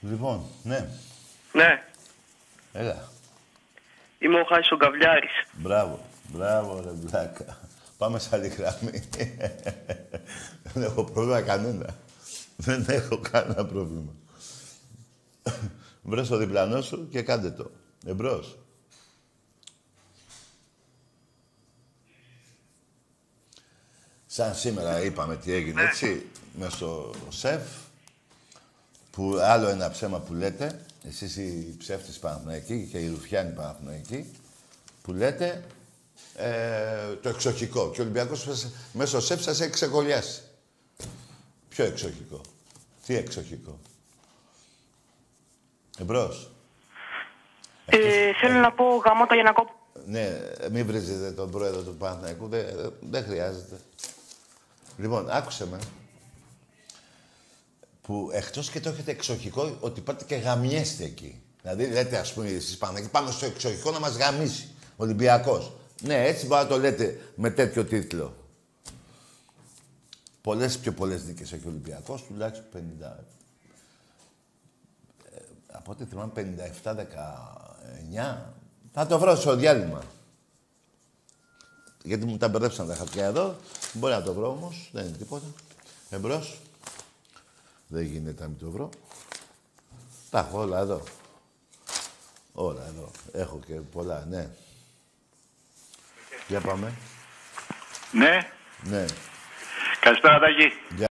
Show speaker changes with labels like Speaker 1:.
Speaker 1: Λοιπόν, ναι.
Speaker 2: Ναι.
Speaker 1: Έλα.
Speaker 2: Είμαι ο Χάρης ο Καβλιάρης.
Speaker 1: Μπράβο. Μπράβο, ρε μπλάκα. Πάμε σε άλλη γραμμή. Δεν έχω πρόβλημα κανένα. Δεν έχω κανένα πρόβλημα. Βρες το διπλανό σου και κάντε το. Εμπρός. Σαν σήμερα είπαμε τι έγινε, έτσι, μες στο σεφ, που άλλο ένα ψέμα που λέτε, εσείς οι ψεύτες Παναθηναϊκοί και οι Ρουφιάνοι Παναθηναϊκοί, που λέτε ε, το εξοχικό. Και ο Ολυμπιακός σας- μέσα στο σεφ σας έχει ξεκολλιάσει. Ποιο εξοχικό; Τι εξοχικό; Εμπρός.
Speaker 3: Ε, θέλω να πω γαμώτα για να κόψω.
Speaker 1: Ναι, μην βρίζετε τον πρόεδρο του Παναθηναϊκού. Δεν, δεν χρειάζεται. Λοιπόν, άκουσε με. Που εκτός και το έχετε εξοχικό, ότι πάτε και γαμιέστε εκεί. Δηλαδή, λέτε, ας πούμε, εσείς Παναθηναϊκοί, πάμε στο εξοχικό να μας γαμίσει. Ολυμπιακός. Ναι, έτσι μπορεί να το λέτε με τέτοιο τίτλο. Πολλές πιο πολλές νίκες έχει ο Ολυμπιακός, τουλάχιστον 50. Ε, από ό,τι θυμάμαι 57-19. Θα το βρω στο διάλειμμα. Γιατί μου τα μπερδέψαν τα χαρτιά εδώ. Μπορεί να το βρω όμως. Δεν είναι τίποτα. Εμπρός. Δεν γίνεται να μην το βρω. Τα έχω όλα εδώ. Όλα εδώ. Έχω και πολλά, ναι. Για πάμε.
Speaker 4: Ναι.
Speaker 1: Ναι.
Speaker 4: Καλησπέρα, Τάκη.
Speaker 1: Για